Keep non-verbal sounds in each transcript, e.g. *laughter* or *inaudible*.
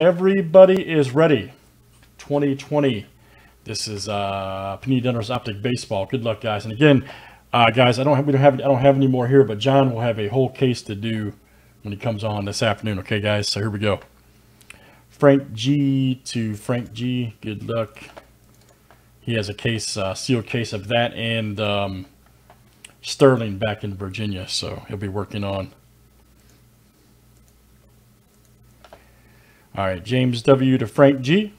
Everybody is ready. 2020. This is uh, Panini Donruss Optic Baseball. Good luck, guys. And again, uh, guys, I don't have we don't have I don't have any more here, but John will have a whole case to do when he comes on this afternoon. Okay, guys. So here we go. Frank G to Frank G. Good luck. He has a case, uh, sealed case of that and um, Sterling back in Virginia. So he'll be working on. All right, James W. to Frank G.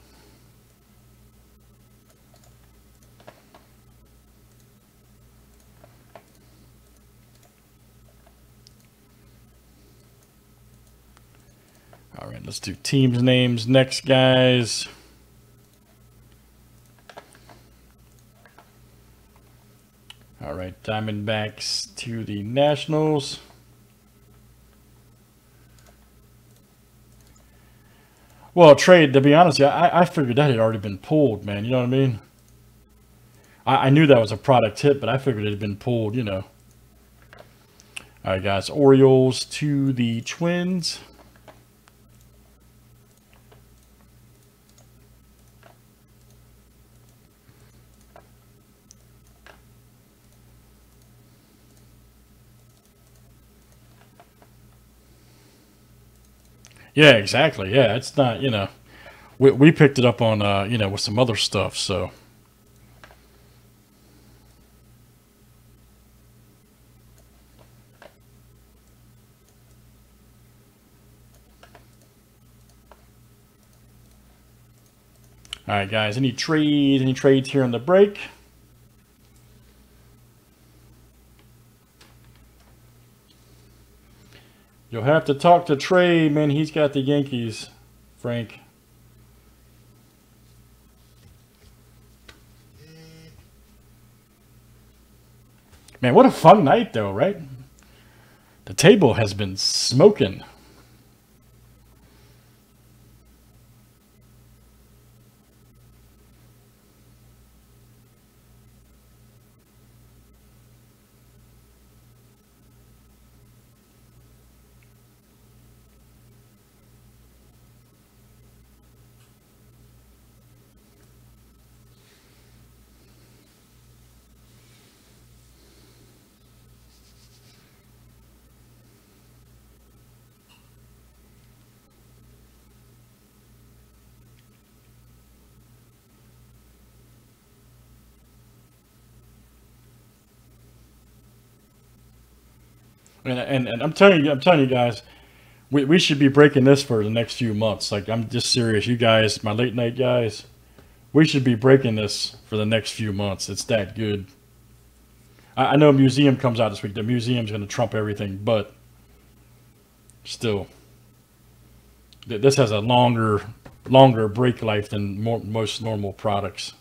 All right, let's do teams names next, guys. All right, Diamondbacks to the Nationals. Well, trade, to be honest, yeah, I, I figured that had already been pulled, man. You know what I mean? I, I knew that was a product hit, but I figured it had been pulled, you know. All right, guys. Orioles to the Twins. Yeah, exactly. Yeah, it's not, you know, we, we picked it up on, uh, you know, with some other stuff. So, all right, guys, any trades, any trades here on the break? Have to talk to Trey, man. He's got the Yankees, Frank. Man, what a fun night, though, right? The table has been smoking. And, and, I'm telling you, I'm telling you guys, we, we should be breaking this for the next few months. Like, I'm just serious. You guys, my late night guys, we should be breaking this for the next few months. It's that good. I, I know museum comes out this week. The museum's going to trump everything, but still, this has a longer, longer break life than more, most normal products.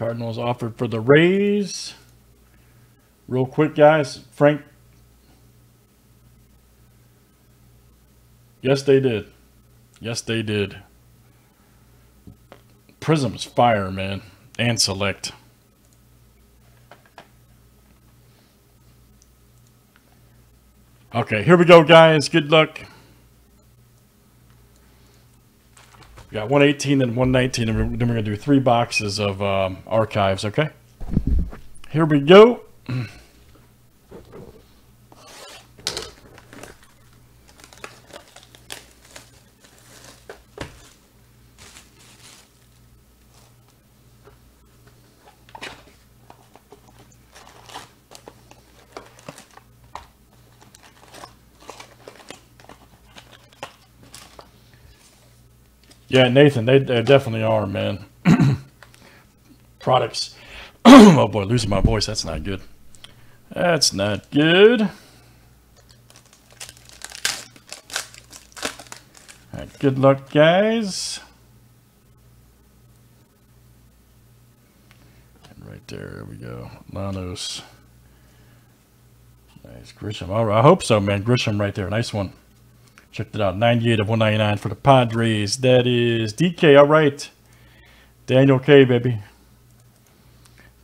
Cardinals offered for the Rays. Real quick, guys. Frank. Yes, they did. Yes, they did. Prism's fire, man. And select. Okay, here we go, guys. Good luck. We got 118 and 119, and then we're going to do three boxes of um, archives, okay? Here we go. *clears throat* Yeah, Nathan, they, they definitely are, man. *clears throat* Products. *clears throat* oh boy, losing my voice. That's not good. That's not good. Right, good luck, guys. And right there, there we go. Lanos. Nice. Grisham. All right, I hope so, man. Grisham right there. Nice one. Checked it out. 98 of 199 for the Padres. That is DK. All right. Daniel K, baby.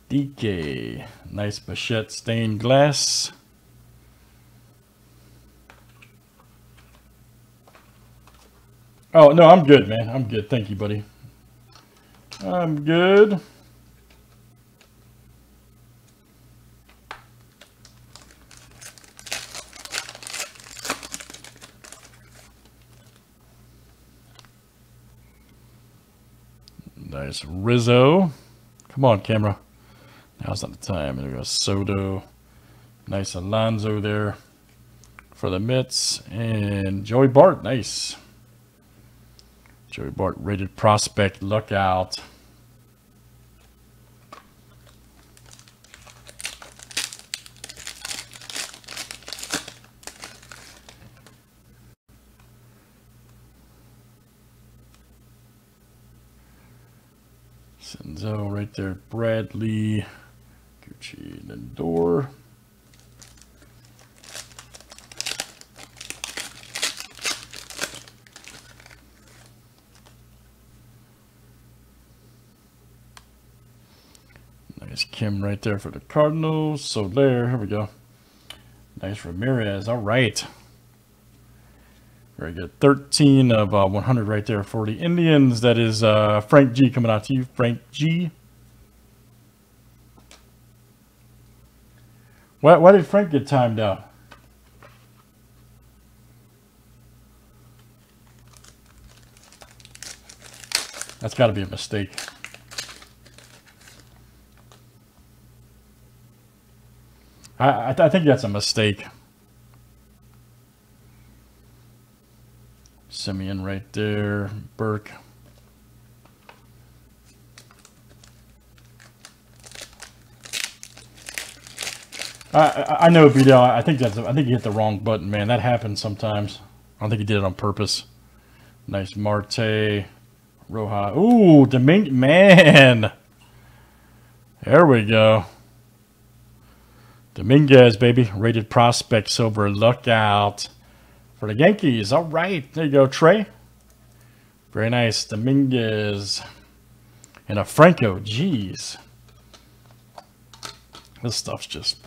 DK. Nice Bichette stained glass. Oh, no, I'm good, man. I'm good. Thank you, buddy. I'm good. Nice Rizzo. Come on, camera. Now's not the time. There we go. Soto. Nice Alonso there for the Mets. And Joey Bart. Nice. Joey Bart rated prospect. Look out. Senzel right there. Bradley. Gucci Lindor. Nice Kim right there for the Cardinals. So there, here we go. Nice Ramirez. All right. Very good. 13 of uh, 100 right there for the Indians. That is uh, Frank G coming out to you. Frank G. Why, why did Frank get timed out? That's got to be a mistake. I, I, I think that's a mistake. Semien right there. Burke. I, I know, Vidal. I think that's. I think you hit the wrong button, man. That happens sometimes. I don't think he did it on purpose. Nice Marte, Roja. Ooh, Domingue, man. There we go. Dominguez, baby. Rated prospect, silver. Look out for the Yankees. All right, there you go, Trey. Very nice, Dominguez. And a Franco, jeez. This stuff's just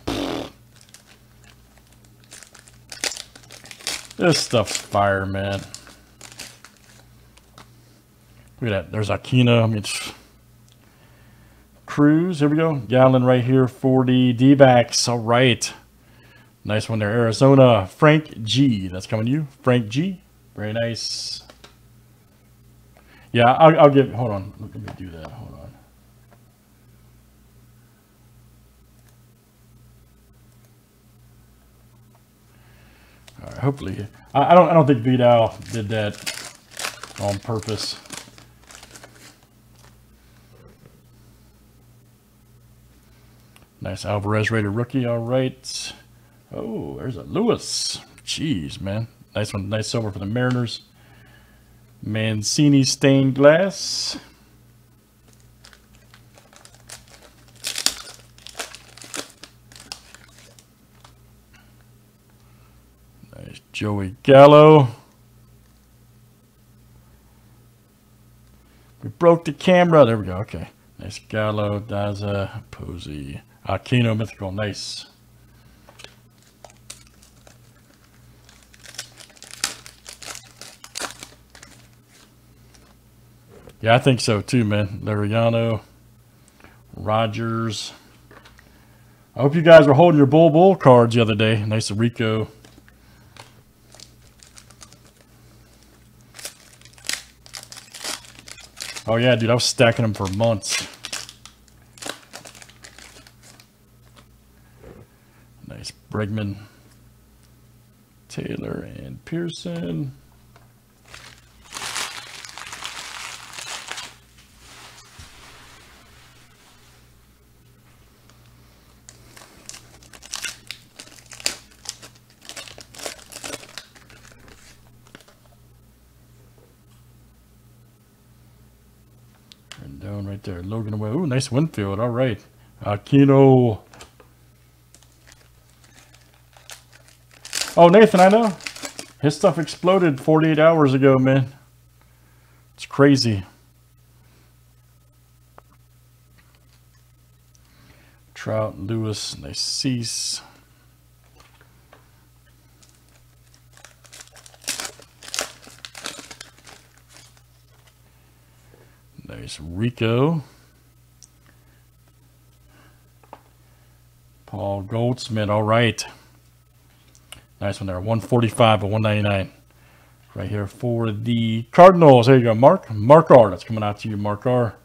This stuff's fire, man. Look at that. There's Aquino. I mean, Cruz. Here we go. Gallen right here. 40 D-backs. All right. Nice one there. Arizona. Frank G. That's coming to you. Frank G. Very nice. Yeah, I'll, I'll give. Hold on. Let me do that. Hold on. All right, hopefully, I, I don't. I don't think Vidal did that on purpose. Nice Alvarez rated rookie. All right. Oh, there's a Lewis. Jeez, man. Nice one. Nice silver for the Mariners. Mancini stained glass. Nice Joey Gallo. We broke the camera. There we go. Okay. Nice Gallo, Daza, Posey, Aquino Mythical. Nice. Yeah, I think so too, man. Laureano, Rogers. I hope you guys were holding your Bull Bull cards the other day. Nice Rico. Oh yeah, dude, I was stacking them for months. Nice Bregman, Taylor, and Pearson. Right there. Logan away. Ooh, nice Winfield. All right. Aquino. Oh, Nathan, I know. His stuff exploded 48 hours ago, man. It's crazy. Trout, Lewis, nice Cease. Nice Rico. Paul Goldschmidt, all right. Nice one there, 145 and 199. Right here for the Cardinals. There you go, Mark. Mark R. That's coming out to you, Mark R.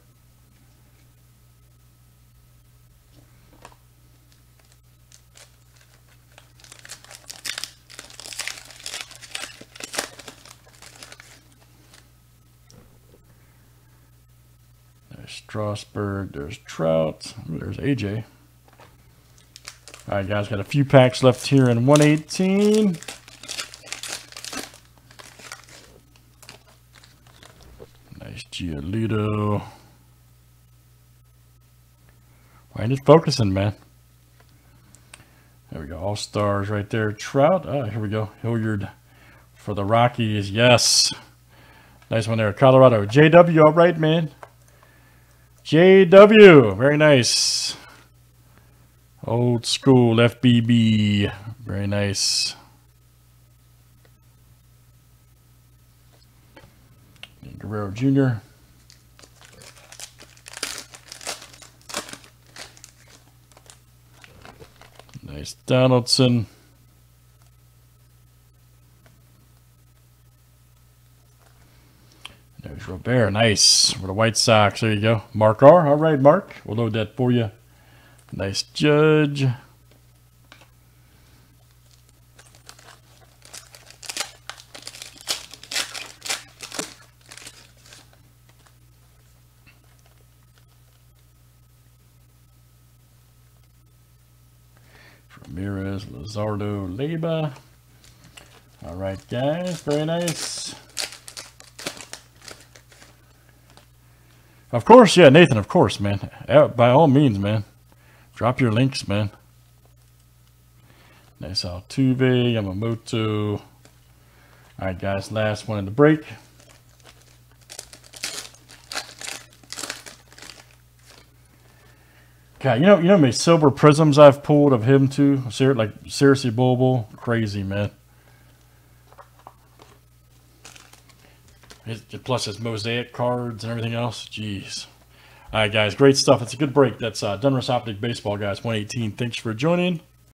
There's Strasburg. There's Trout. There's AJ. All right, guys, got a few packs left here in 118. Nice Giolito. Why just focusing, man? There we go. All stars right there. Trout. Oh, here we go. Hilliard for the Rockies. Yes. Nice one there. Colorado. JW. All right, man. JW. Very nice. Old school FBB. Very nice. Guerrero Jr. Nice Donaldson. Robert. Nice. For the White Sox. There you go. Mark R. All right, Mark. We'll load that for you. Nice Judge. Ramirez, Luzardo, Leba. All right, guys. Very nice. Of course, yeah, Nathan, of course, man. By all means, man. Drop your links, man. Nice Altuve, Yamamoto. All right, guys, last one in the break. God, you know, you know how many silver prisms I've pulled of him too. Like seriously, Bobo, crazy man. His, plus his mosaic cards and everything else. Jeez. All right, guys, great stuff. It's a good break. That's uh, Donruss Optic Baseball, guys. 118. Thanks for joining.